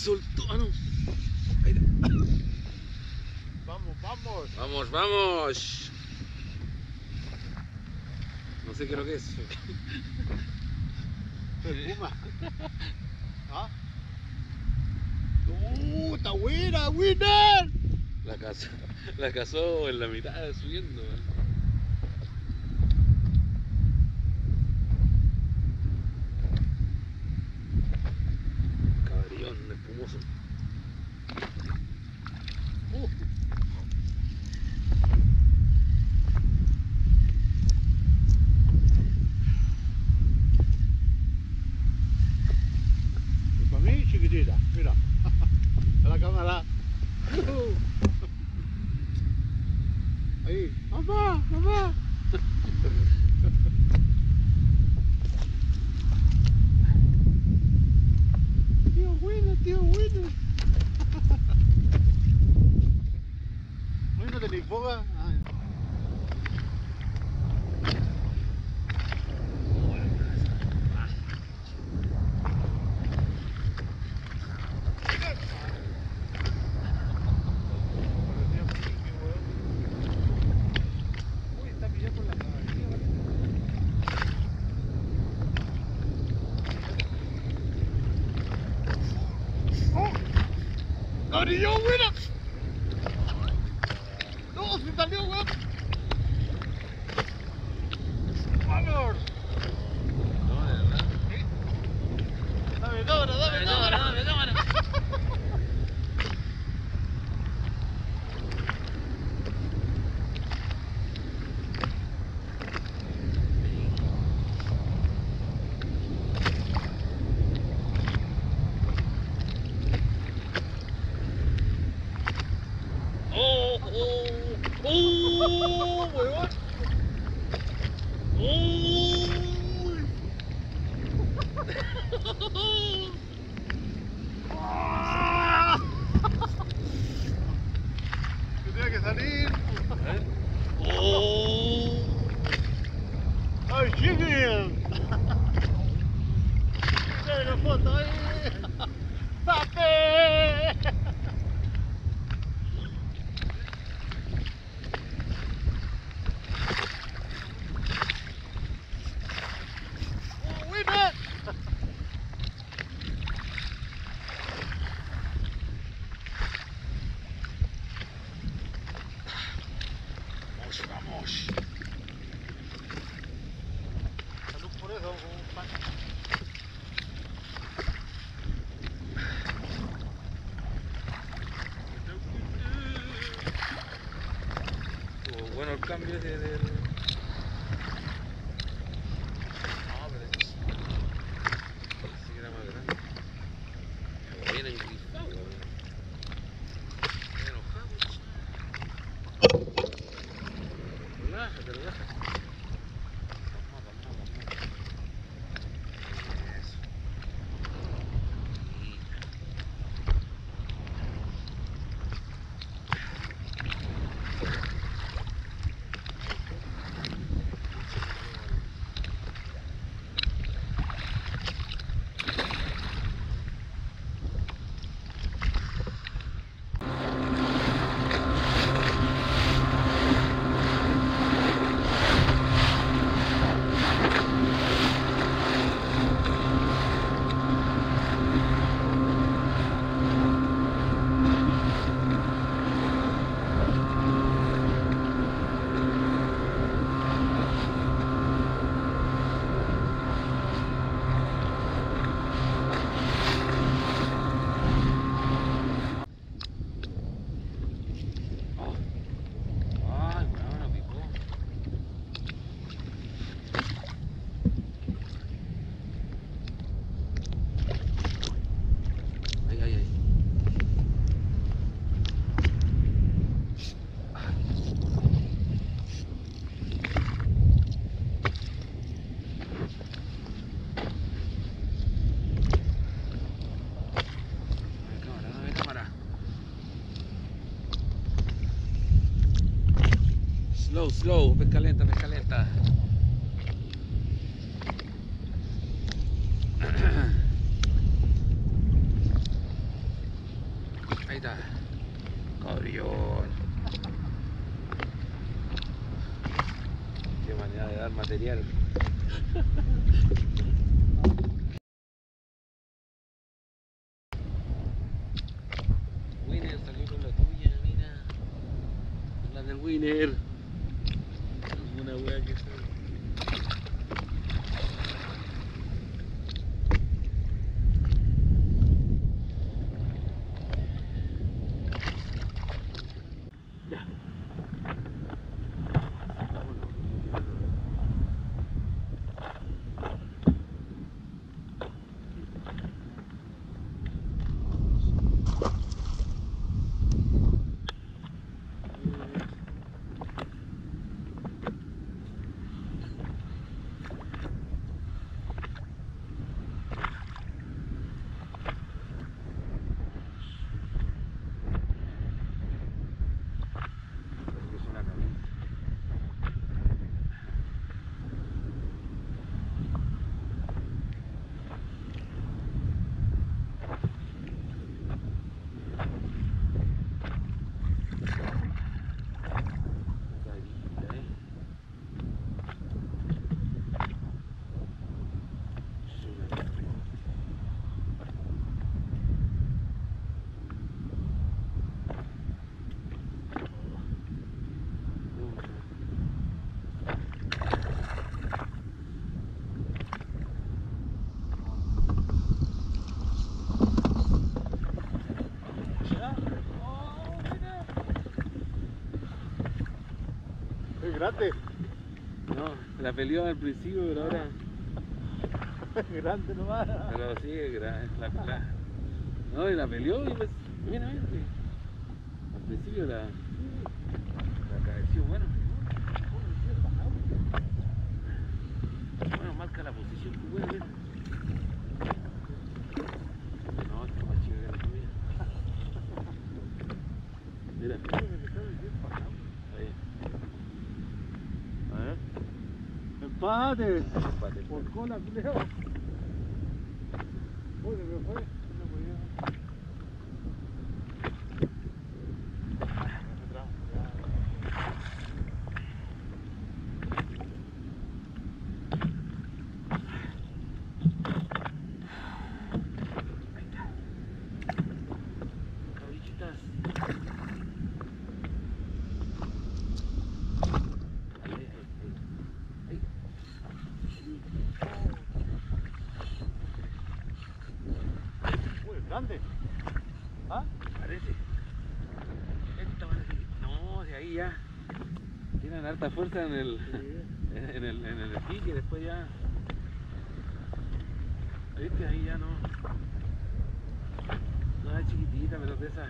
soltó. Ah, Vamos, vamos. Vamos, vamos. No sé qué es lo que es. Espuma. ¿Ah? ¡Uh, está buena, winner! La cazó, la cazó en la mitad subiendo. ¿eh? you bueno, el cambio de, de... Slow, slow, pesca lenta, pesca lenta. Ahí está. Cabrión. Qué manera de dar material. Winner salió con la tuya, mira. La del Winner. Una wea que sale. Parece que es una camisa. Carita, eh. Es una carita. Es grande, No, la peleó al principio, pero ahora. es grande nomás. Pero sí, gra- la, la- No, y la peleó y pues. Mira. Al principio la. La cabeció. Bueno, padre. Por cola, culeo. Pode, me fue. Harta fuerza en el. En, el, en el pique, después ya. Viste, ahí ya no. No es chiquitita, pero de esa.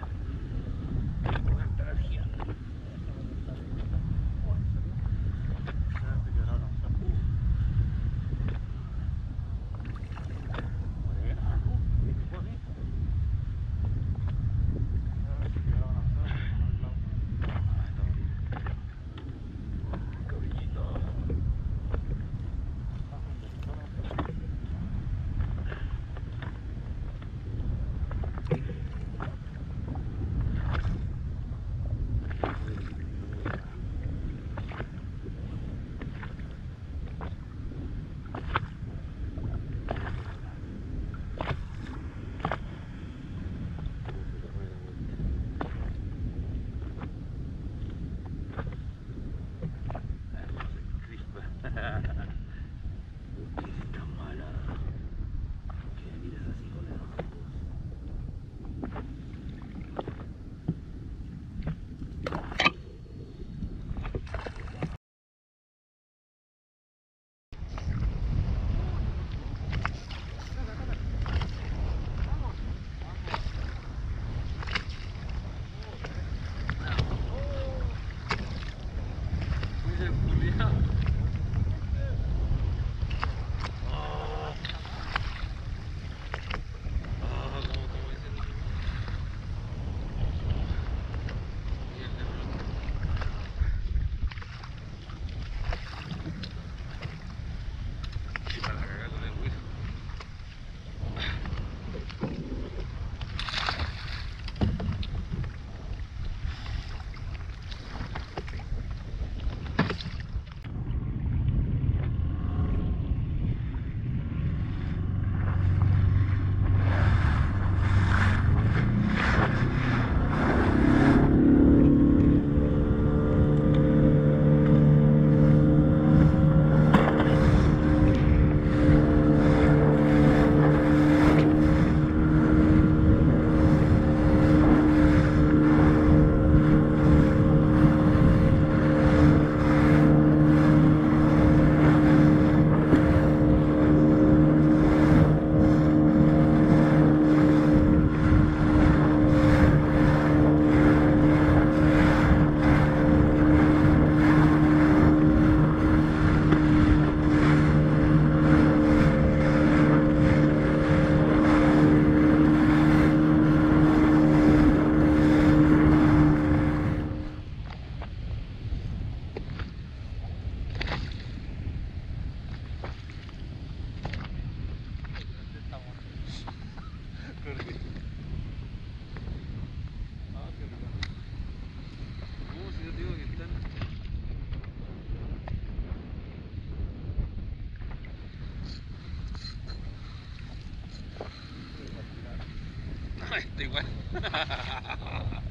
Hasta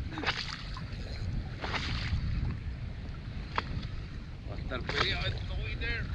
el periodo, it's the way there.